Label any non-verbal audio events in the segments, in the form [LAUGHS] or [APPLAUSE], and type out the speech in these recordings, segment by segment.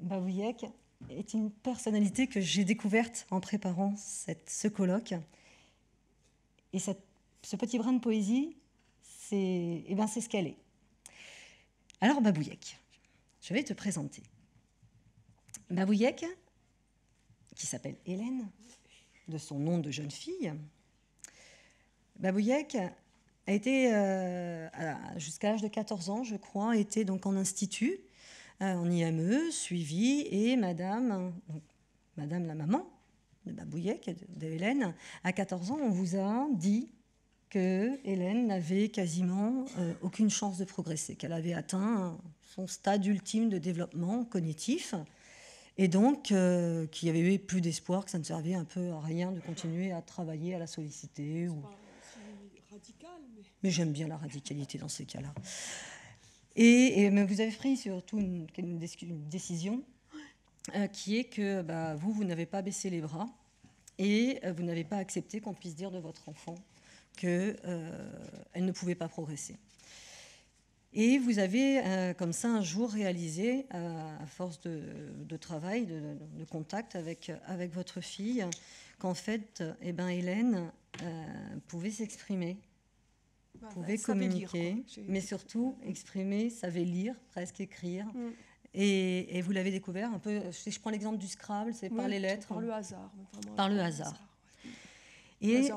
Babouillec est une personnalité que j'ai découverte en préparant ce colloque. Et ce petit brin de poésie, c'est eh ben, ce qu'elle est. Alors, Babouillec, je vais te présenter. Babouillec, qui s'appelle Hélène, de son nom de jeune fille, Babouillec a été, euh, jusqu'à l'âge de 14 ans, je crois, était donc en institut, en IME, suivi, et madame, madame la maman de Babouillec, de Hélène, à 14 ans, on vous a dit que Hélène n'avait quasiment euh, aucune chance de progresser, qu'elle avait atteint son stade ultime de développement cognitif, et donc euh, qu'il n'y avait plus d'espoir, que ça ne servait un peu à rien de continuer à travailler, à la solliciter. Ou... Radical, mais, mais j'aime bien la radicalité dans ces cas-là. Et, mais vous avez pris surtout une, une décision euh, qui est que bah, vous, vous n'avez pas baissé les bras et vous n'avez pas accepté qu'on puisse dire de votre enfant qu'elle euh, ne pouvait pas progresser. Et vous avez euh, comme ça un jour réalisé, euh, à force de, travail, de, contact avec, avec votre fille, qu'en fait, eh ben, Hélène pouvait s'exprimer, bah, pouvait communiquer, mais surtout exprimer, savait lire, presque écrire. Mm. Et, vous l'avez découvert un peu, si je prends l'exemple du Scrabble, c'est par les lettres. Par le hasard. Par le hasard. Et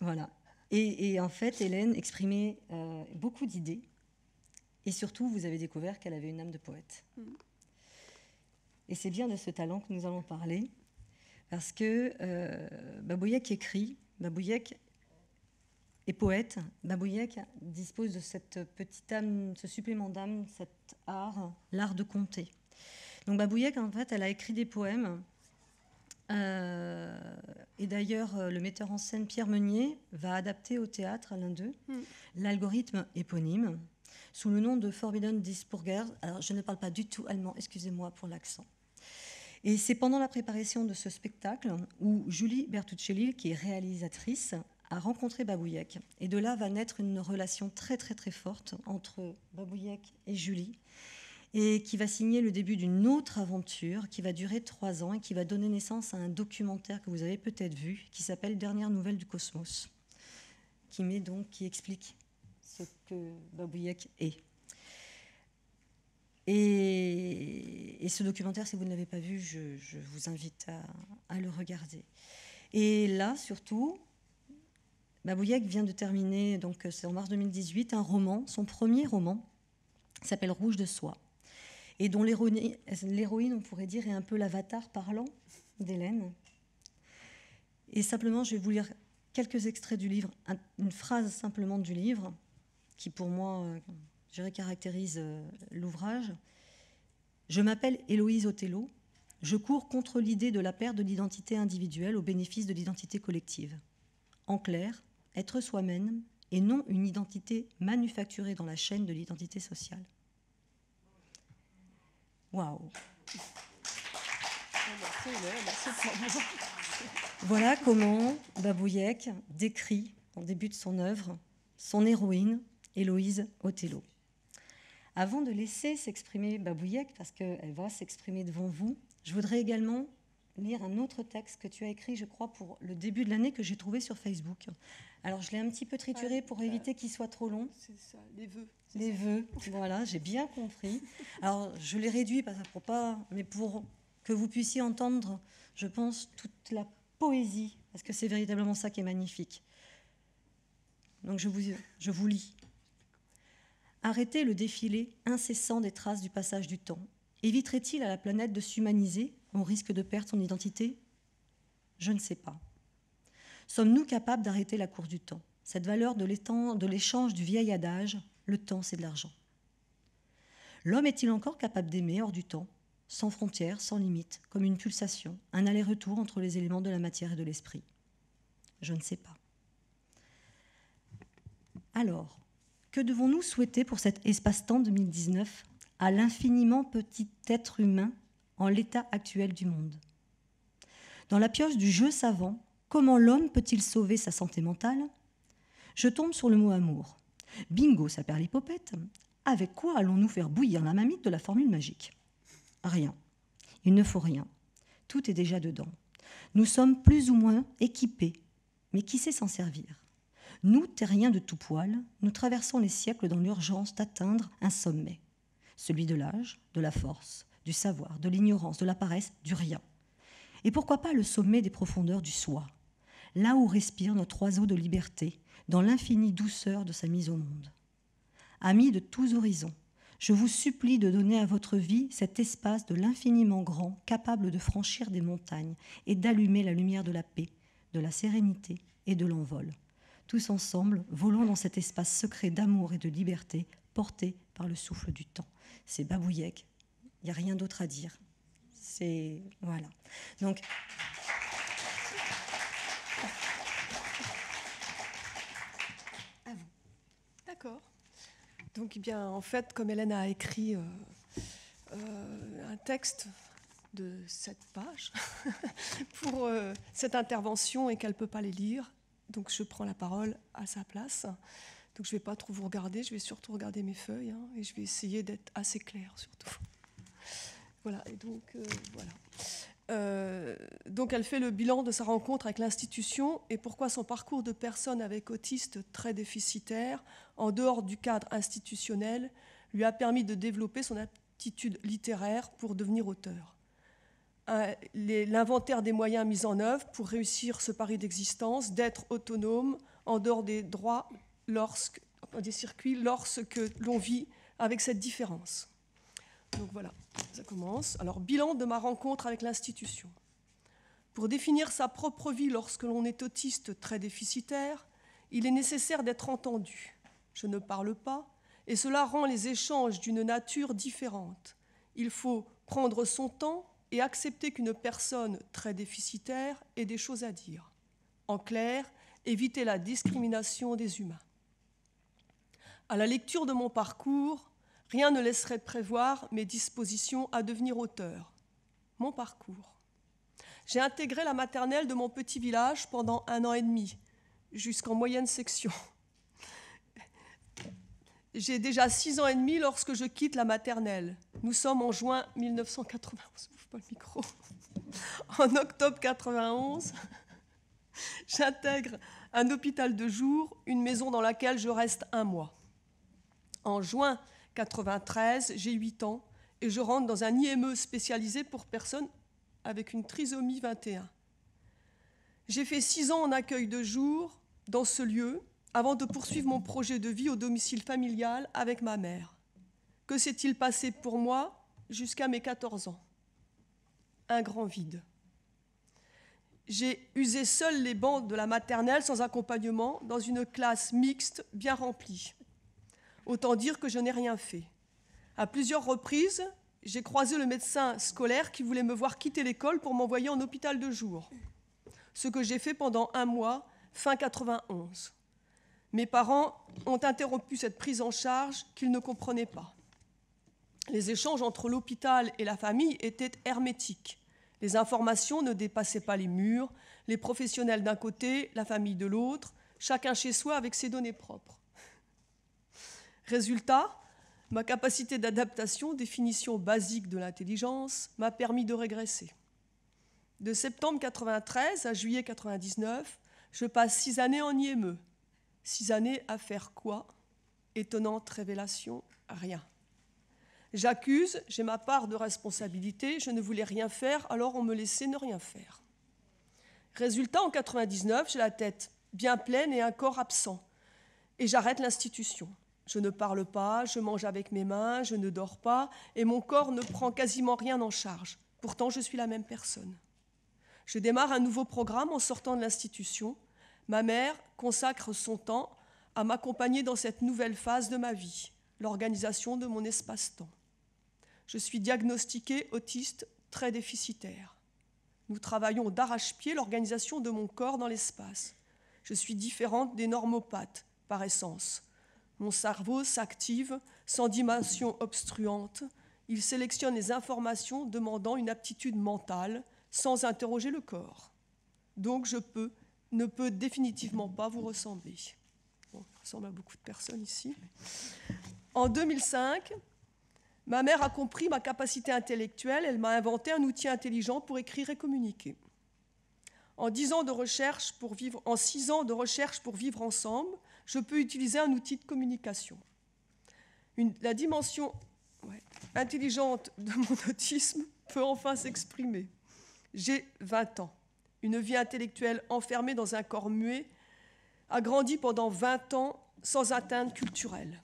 voilà. Et, en fait, Hélène exprimait euh, beaucoup d'idées. Et surtout, vous avez découvert qu'elle avait une âme de poète. Mm. Et c'est bien de ce talent que nous allons parler, parce que euh, écrit, Babouillec est poète, Babouillec dispose de cette petite âme, ce supplément d'âme, cet art, l'art de compter. Donc Babouillec, en fait, elle a écrit des poèmes euh, et d'ailleurs, euh, le metteur en scène Pierre Meunier va adapter au théâtre, l'un d'eux, hmm. l'algorithme éponyme sous le nom de Forbidden Disburger. Alors, je ne parle pas du tout allemand, excusez-moi pour l'accent. Et c'est pendant la préparation de ce spectacle où Julie Bertuccelli, qui est réalisatrice, a rencontré Babouillec. Et de là va naître une relation très très très forte entre Babouillec et Julie et qui va signer le début d'une autre aventure qui va durer trois ans et qui va donner naissance à un documentaire que vous avez peut-être vu, qui s'appelle Dernière nouvelle du cosmos, qui, met donc, qui explique ce que Babouillec est. Et, ce documentaire, si vous ne l'avez pas vu, je, vous invite à, le regarder. Et là, surtout, Babouillec vient de terminer, donc c'est en mars 2018, un roman, son premier roman, s'appelle Rouge de soie et dont l'héroïne, on pourrait dire, est un peu l'avatar parlant d'Hélène. Et simplement, je vais vous lire quelques extraits du livre, une phrase simplement du livre, qui pour moi, euh, je caractérise euh, l'ouvrage. Je m'appelle Héloïse Othello. Je cours contre l'idée de la perte de l'identité individuelle au bénéfice de l'identité collective. En clair, être soi-même et non une identité manufacturée dans la chaîne de l'identité sociale. Waouh Voilà comment Babouillec décrit, en début de son œuvre, son héroïne, Héloïse Othello. Avant de laisser s'exprimer Babouillec, parce qu'elle va s'exprimer devant vous, je voudrais également lire un autre texte que tu as écrit, je crois, pour le début de l'année que j'ai trouvé sur Facebook. Alors, je l'ai un petit peu trituré pour éviter qu'il soit trop long. C'est ça, les vœux. Les vœux, voilà, j'ai bien compris. Alors, je l'ai réduit, pas, pour pas, mais pour que vous puissiez entendre, je pense, toute la poésie, parce que c'est véritablement ça qui est magnifique. Donc, je vous, je vous lis. Arrêter le défilé incessant des traces du passage du temps éviterait-il à la planète de s'humaniser? Au risque de perdre son identité Je ne sais pas. Sommes-nous capables d'arrêter la course du temps? Cette valeur de l'échange du vieil adage, le temps c'est de l'argent. L'homme est-il encore capable d'aimer hors du temps, sans frontières, sans limites, comme une pulsation, un aller-retour entre les éléments de la matière et de l'esprit? Je ne sais pas. Alors, que devons-nous souhaiter pour cet espace-temps 2019 à l'infiniment petit être humain l'état actuel du monde. Dans la pioche du jeu savant, comment l'homme peut-il sauver sa santé mentale Je tombe sur le mot amour. Bingo, ça perd l'hypopète. Avec quoi allons-nous faire bouillir la mamite de la formule magique? Rien. Il ne faut rien. Tout est déjà dedans. Nous sommes plus ou moins équipés, mais qui sait s'en servir? Nous, terriens de tout poil, nous traversons les siècles dans l'urgence d'atteindre un sommet, celui de l'âge, de la force, du savoir, de l'ignorance, de la paresse, du rien. Et pourquoi pas le sommet des profondeurs du soi, là où respire notre oiseau de liberté, dans l'infinie douceur de sa mise au monde. Amis de tous horizons, je vous supplie de donner à votre vie cet espace de l'infiniment grand, capable de franchir des montagnes et d'allumer la lumière de la paix, de la sérénité et de l'envol. Tous ensemble, volons dans cet espace secret d'amour et de liberté porté par le souffle du temps. C'est Babouyek, il n'y a rien d'autre à dire. C'est. Voilà. Donc. D'accord. Donc, eh bien, en fait, comme Hélène a écrit euh, euh, un texte de sept pages [LAUGHS] pour euh, cette intervention et qu'elle ne peut pas les lire, donc je prends la parole à sa place. Donc, je ne vais pas trop vous regarder, je vais surtout regarder mes feuilles hein, et je vais essayer d'être assez claire surtout. Voilà, et donc, voilà. Euh, donc elle fait le bilan de sa rencontre avec l'institution et pourquoi son parcours de personne avec autiste très déficitaire, en dehors du cadre institutionnel, lui a permis de développer son aptitude littéraire pour devenir auteur. Euh, l'inventaire des moyens mis en œuvre pour réussir ce pari d'existence, d'être autonome en dehors des droits, des circuits, lorsque l'on vit avec cette différence. Donc voilà, ça commence. Alors, bilan de ma rencontre avec l'institution. Pour définir sa propre vie lorsque l'on est autiste très déficitaire, il est nécessaire d'être entendu. Je ne parle pas, et cela rend les échanges d'une nature différente. Il faut prendre son temps et accepter qu'une personne très déficitaire ait des choses à dire. En clair, éviter la discrimination des humains. À la lecture de mon parcours, Rien ne laisserait prévoir mes dispositions à devenir auteur. Mon parcours. J'ai intégré la maternelle de mon petit village pendant un an et demi, jusqu'en moyenne section. J'ai déjà six ans et demi lorsque je quitte la maternelle. Nous sommes en juin 1991. Pas le micro. En octobre 91, j'intègre un hôpital de jour, une maison dans laquelle je reste un mois. En juin 93, j'ai 8 ans et je rentre dans un IME spécialisé pour personnes avec une trisomie 21. J'ai fait 6 ans en accueil de jour dans ce lieu avant de poursuivre mon projet de vie au domicile familial avec ma mère. Que s'est-il passé pour moi jusqu'à mes 14 ans? Un grand vide. J'ai usé seul les bancs de la maternelle sans accompagnement dans une classe mixte bien remplie. Autant dire que je n'ai rien fait. À plusieurs reprises, j'ai croisé le médecin scolaire qui voulait me voir quitter l'école pour m'envoyer en hôpital de jour. Ce que j'ai fait pendant un mois, fin 91. Mes parents ont interrompu cette prise en charge qu'ils ne comprenaient pas. Les échanges entre l'hôpital et la famille étaient hermétiques. Les informations ne dépassaient pas les murs, les professionnels d'un côté, la famille de l'autre, chacun chez soi avec ses données propres. Résultat, ma capacité d'adaptation, définition basique de l'intelligence, m'a permis de régresser. De septembre 93 à juillet 99, je passe six années en IME. Six années à faire quoi? Étonnante révélation, rien. J'accuse, j'ai ma part de responsabilité, je ne voulais rien faire, alors on me laissait ne rien faire. Résultat, en 99, j'ai la tête bien pleine et un corps absent, et j'arrête l'institution. Je ne parle pas, je mange avec mes mains, je ne dors pas, et mon corps ne prend quasiment rien en charge. Pourtant, je suis la même personne. Je démarre un nouveau programme en sortant de l'institution. Ma mère consacre son temps à m'accompagner dans cette nouvelle phase de ma vie, l'organisation de mon espace-temps. Je suis diagnostiquée autiste très déficitaire. Nous travaillons d'arrache-pied l'organisation de mon corps dans l'espace. Je suis différente des normopathes, par essence. Mon cerveau s'active sans dimension obstruante. Il sélectionne les informations demandant une aptitude mentale sans interroger le corps. Donc je peux, ne peux définitivement pas vous ressembler. Je ressemble à beaucoup de personnes ici. En 2005, Ma mère a compris ma capacité intellectuelle, elle m'a inventé un outil intelligent pour écrire et communiquer. En, en six ans de recherche pour vivre ensemble, je peux utiliser un outil de communication. la dimension intelligente de mon [LAUGHS] autisme peut enfin s'exprimer. J'ai 20 ans, une vie intellectuelle enfermée dans un corps muet, a grandi pendant 20 ans sans atteinte culturelle.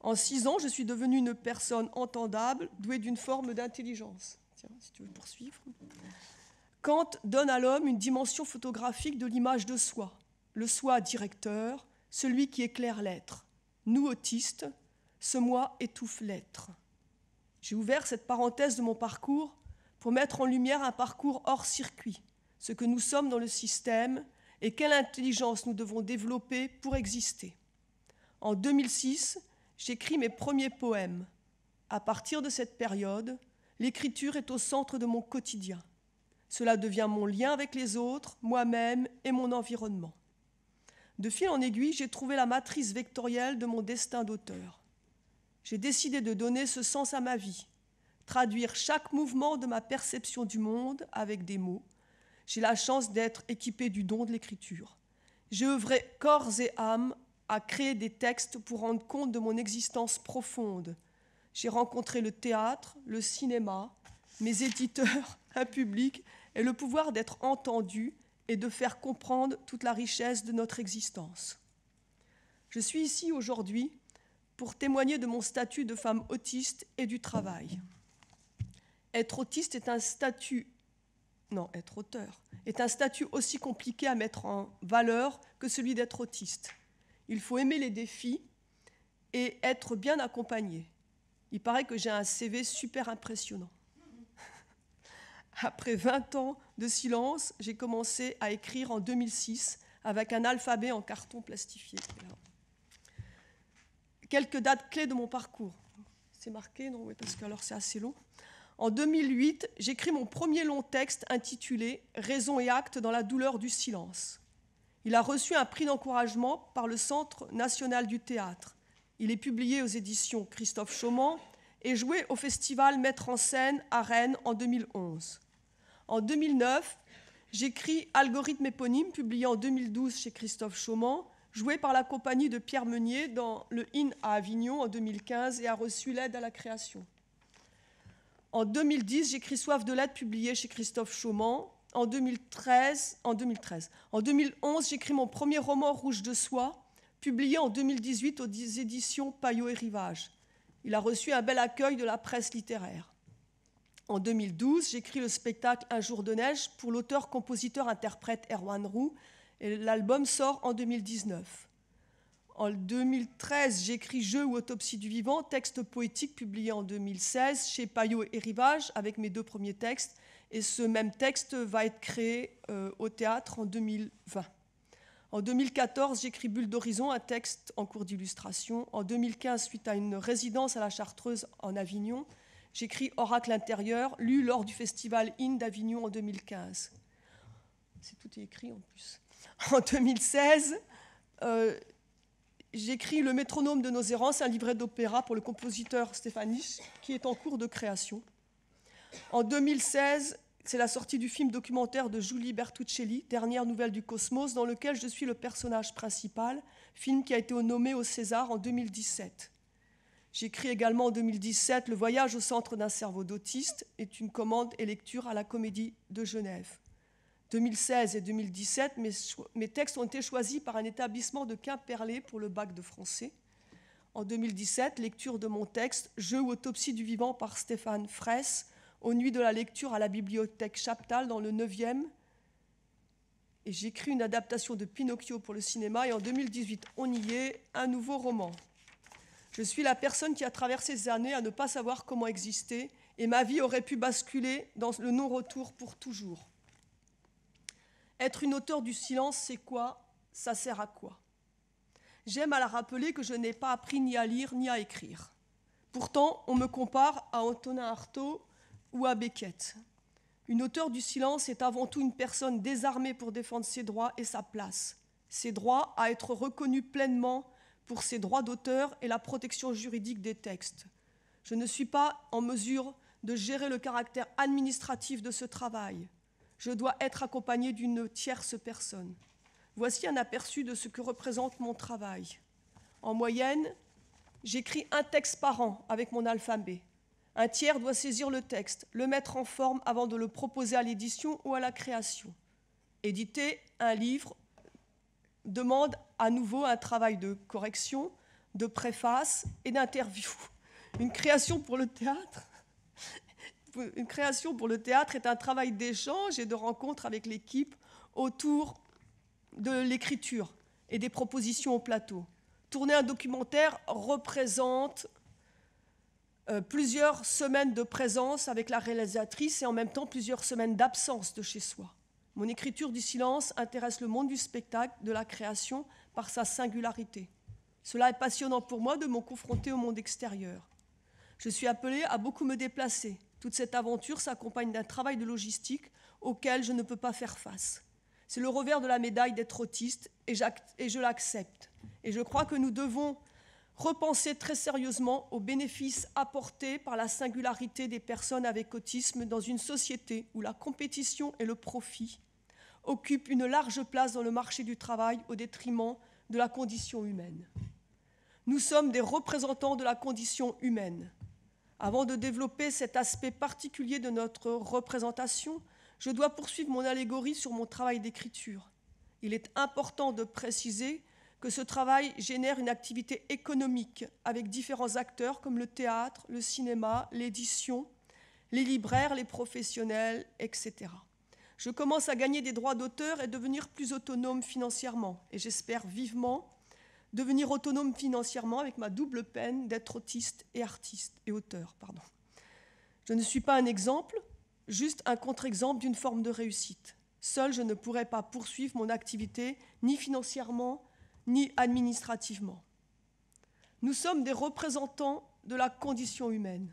En six ans, je suis devenue une personne entendable, douée d'une forme d'intelligence. Tiens, si tu veux poursuivre. Kant donne à l'homme une dimension photographique de l'image de soi, le soi directeur, celui qui éclaire l'être. Nous, autistes, ce moi étouffe l'être. J'ai ouvert cette parenthèse de mon parcours pour mettre en lumière un parcours hors circuit, ce que nous sommes dans le système et quelle intelligence nous devons développer pour exister. En 2006, j'écris mes premiers poèmes. À partir de cette période, l'écriture est au centre de mon quotidien. Cela devient mon lien avec les autres, moi-même et mon environnement. De fil en aiguille, j'ai trouvé la matrice vectorielle de mon destin d'auteur. J'ai décidé de donner ce sens à ma vie, traduire chaque mouvement de ma perception du monde avec des mots. J'ai la chance d'être équipé du don de l'écriture. J'ai œuvré corps et âme à créer des textes pour rendre compte de mon existence profonde. J'ai rencontré le théâtre, le cinéma, mes éditeurs, [LAUGHS] un public et le pouvoir d'être entendu et de faire comprendre toute la richesse de notre existence. Je suis ici aujourd'hui pour témoigner de mon statut de femme autiste et du travail. Être autiste est un statut, non, être auteur, est un statut aussi compliqué à mettre en valeur que celui d'être autiste. Il faut aimer les défis et être bien accompagné. Il paraît que j'ai un CV super impressionnant. Après 20 ans de silence, j'ai commencé à écrire en 2006 avec un alphabet en carton plastifié. Quelques dates clés de mon parcours. C'est marqué, non oui, Parce que alors c'est assez long. En 2008, j'écris mon premier long texte intitulé Raison et acte dans la douleur du silence. Il a reçu un prix d'encouragement par le Centre national du théâtre. Il est publié aux éditions Christophe Chaument et joué au festival Mettre en scène à Rennes en 2011. En 2009, j'écris Algorithme éponyme, publié en 2012 chez Christophe Chaument, joué par la compagnie de Pierre Meunier dans le IN à Avignon en 2015 et a reçu l'aide à la création. En 2010, j'écris Soif de l'aide, publié chez Christophe Chaument. En 2013, en 2013. En 2011, j'écris mon premier roman Rouge de soie, publié en 2018 aux éditions Payot et Rivage. Il a reçu un bel accueil de la presse littéraire. En 2012, j'écris le spectacle Un jour de neige pour l'auteur-compositeur-interprète Erwan Roux et l'album sort en 2019. En 2013, j'écris Jeux ou autopsie du vivant, texte poétique publié en 2016 chez Payot et Rivage avec mes deux premiers textes. Et ce même texte va être créé euh, au théâtre en 2020. En 2014, j'écris Bulle d'horizon, un texte en cours d'illustration. En 2015, suite à une résidence à la Chartreuse en Avignon, J'écris Oracle intérieur, lu lors du festival IN d'Avignon en 2015. C'est tout écrit en plus. En 2016, euh, j'écris Le métronome de nos errances, un livret d'opéra pour le compositeur Stéphanie, qui est en cours de création. En 2016, c'est la sortie du film documentaire de Julie Bertuccelli, Dernière nouvelle du cosmos, dans lequel je suis le personnage principal, film qui a été nommé au César en 2017. J'écris également en 2017 Le voyage au centre d'un cerveau d'autiste est une commande et lecture à la Comédie de Genève. 2016 et 2017, mes, mes textes ont été choisis par un établissement de Quimperlé pour le bac de français. En 2017, lecture de mon texte Jeu ou autopsie du vivant par Stéphane Fraisse, aux nuits de la lecture à la bibliothèque Chaptal dans le 9e. Et j'écris une adaptation de Pinocchio pour le cinéma. Et en 2018, on y est, un nouveau roman. Je suis la personne qui a traversé ces années à ne pas savoir comment exister, et ma vie aurait pu basculer dans le non-retour pour toujours. Être une auteure du silence, c'est quoi? Ça sert à quoi? J'aime à la rappeler que je n'ai pas appris ni à lire ni à écrire. Pourtant, on me compare à Antonin Artaud ou à Beckett. Une auteure du silence est avant tout une personne désarmée pour défendre ses droits et sa place, ses droits à être reconnus pleinement pour ses droits d'auteur et la protection juridique des textes. Je ne suis pas en mesure de gérer le caractère administratif de ce travail. Je dois être accompagné d'une tierce personne. Voici un aperçu de ce que représente mon travail. En moyenne, j'écris un texte par an avec mon alphabet. Un tiers doit saisir le texte, le mettre en forme avant de le proposer à l'édition ou à la création. Éditer un livre demande à nouveau un travail de correction, de préface et d'interview. Une création pour le théâtre une création pour le théâtre est un travail d'échange et de rencontre avec l'équipe autour de l'écriture et des propositions au plateau. Tourner un documentaire représente euh, plusieurs semaines de présence avec la réalisatrice et en même temps plusieurs semaines d'absence de chez soi. Mon écriture du silence intéresse le monde du spectacle, de la création, par sa singularité. Cela est passionnant pour moi de me confronter au monde extérieur. Je suis appelée à beaucoup me déplacer. Toute cette aventure s'accompagne d'un travail de logistique auquel je ne peux pas faire face. C'est le revers de la médaille d'être autiste et, je l'accepte. Et je crois que nous devons repenser très sérieusement aux bénéfices apportés par la singularité des personnes avec autisme dans une société où la compétition et le profit occupent une large place dans le marché du travail au détriment de la condition humaine. Nous sommes des représentants de la condition humaine. Avant de développer cet aspect particulier de notre représentation, je dois poursuivre mon allégorie sur mon travail d'écriture. Il est important de préciser que ce travail génère une activité économique avec différents acteurs comme le théâtre, le cinéma, l'édition, les libraires, les professionnels, etc. Je commence à gagner des droits d'auteur et devenir plus autonome financièrement. Et j'espère vivement devenir autonome financièrement avec ma double peine d'être autiste et artiste et auteur. Pardon. Je ne suis pas un exemple, juste un contre-exemple d'une forme de réussite. Seul, je ne pourrais pas poursuivre mon activité ni financièrement ni administrativement. Nous sommes des représentants de la condition humaine.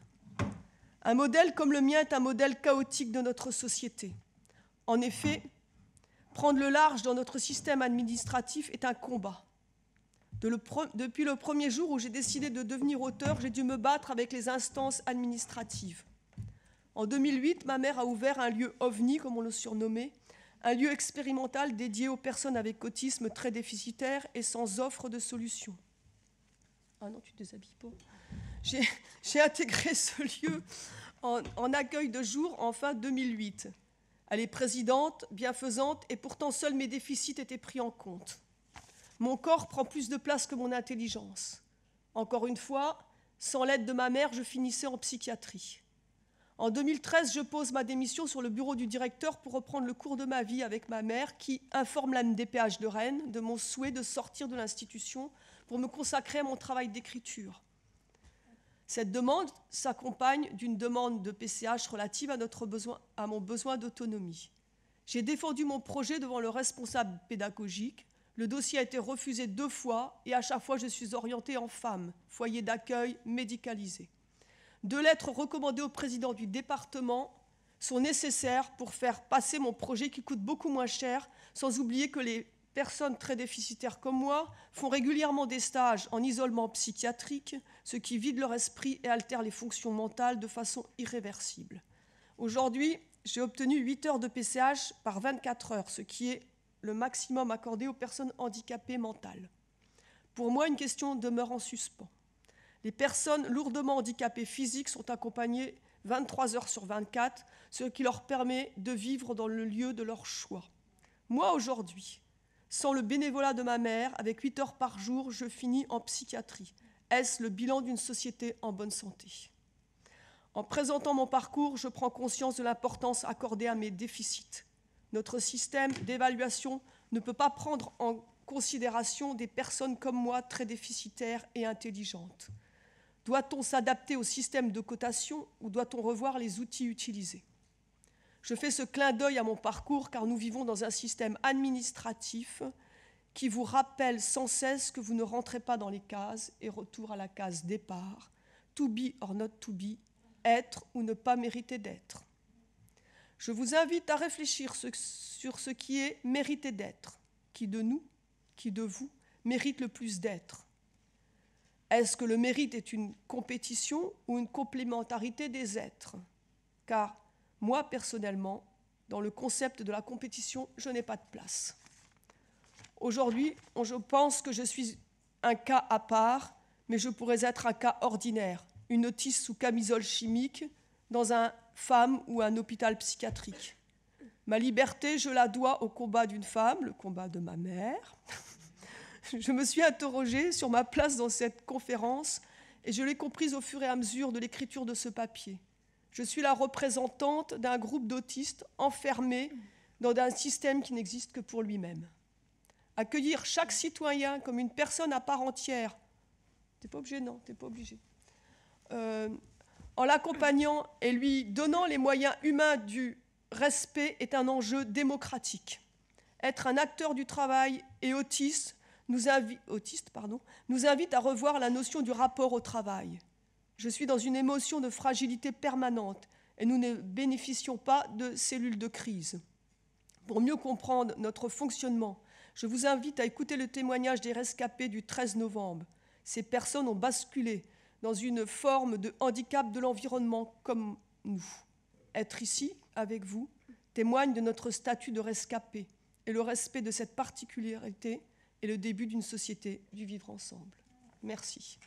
Un modèle comme le mien est un modèle chaotique de notre société. En effet, prendre le large dans notre système administratif est un combat depuis le premier jour où j'ai décidé de devenir auteur, j'ai dû me battre avec les instances administratives. En 2008, ma mère a ouvert un lieu OVNI, comme on le surnommait, un lieu expérimental dédié aux personnes avec autisme très déficitaire et sans offre de solution. Ah non, tu te déshabilles pas. J'ai [LAUGHS] intégré ce lieu en, en, accueil de jour en fin 2008. Elle est présidente, bienfaisante, et pourtant seuls mes déficits étaient pris en compte. Mon corps prend plus de place que mon intelligence. Encore une fois, sans l'aide de ma mère, je finissais en psychiatrie. En 2013, je pose ma démission sur le bureau du directeur pour reprendre le cours de ma vie avec ma mère qui informe la MDPH de Rennes de mon souhait de sortir de l'institution pour me consacrer à mon travail d'écriture. Cette demande s'accompagne d'une demande de PCH relative à mon besoin d'autonomie. J'ai défendu mon projet devant le responsable pédagogique le dossier a été refusé deux fois et à chaque fois je suis orientée en femme, foyer d'accueil médicalisé. Deux lettres recommandées au président du département sont nécessaires pour faire passer mon projet qui coûte beaucoup moins cher, sans oublier que les personnes très déficitaires comme moi font régulièrement des stages en isolement psychiatrique, ce qui vide leur esprit et altère les fonctions mentales de façon irréversible. Aujourd'hui, j'ai obtenu 8 heures de PCH par 24 heures, ce qui est le maximum accordé aux personnes handicapées mentales. Pour moi, une question demeure en suspens. Les personnes lourdement handicapées physiques sont accompagnées 23 heures sur 24, ce qui leur permet de vivre dans le lieu de leur choix. Moi, aujourd'hui, sans le bénévolat de ma mère, avec 8 heures par jour, je finis en psychiatrie. Est-ce le bilan d'une société en bonne santé? En présentant mon parcours, je prends conscience de l'importance accordée à mes déficits. Notre système d'évaluation ne peut pas prendre en considération des personnes comme moi très déficitaires et intelligentes. Doit-on s'adapter au système de cotation ou doit-on revoir les outils utilisés? Je fais ce clin d'œil à mon parcours car nous vivons dans un système administratif qui vous rappelle sans cesse que vous ne rentrez pas dans les cases et retour à la case départ, to be or not to be, être ou ne pas mériter d'être. Je vous invite à réfléchir sur ce qui est mérité d'être, qui de nous, qui de vous, mérite le plus d'être. Est-ce que le mérite est une compétition ou une complémentarité des êtres? Car moi, personnellement, dans le concept de la compétition, je n'ai pas de place. Aujourd'hui, je pense que je suis un cas à part, mais je pourrais être un cas ordinaire, une autiste sous camisole chimique dans un femme ou un hôpital psychiatrique. Ma liberté, je la dois au combat d'une femme, le combat de ma mère. Je me suis interrogée sur ma place dans cette conférence et je l'ai comprise au fur et à mesure de l'écriture de ce papier. Je suis la représentante d'un groupe d'autistes enfermés dans un système qui n'existe que pour lui-même. Accueillir chaque citoyen comme une personne à part entière, t'es pas obligé, non, t'es pas obligé. Euh, en l'accompagnant et lui donnant les moyens humains du respect est un enjeu démocratique. Être un acteur du travail et autiste nous, autiste, pardon, nous invite à revoir la notion du rapport au travail. Je suis dans une émotion de fragilité permanente et nous ne bénéficions pas de cellules de crise. Pour mieux comprendre notre fonctionnement, je vous invite à écouter le témoignage des rescapés du 13 novembre. Ces personnes ont basculé dans une forme de handicap de l'environnement comme nous. Être ici avec vous témoigne de notre statut de rescapé et le respect de cette particularité est le début d'une société du vivre ensemble. Merci.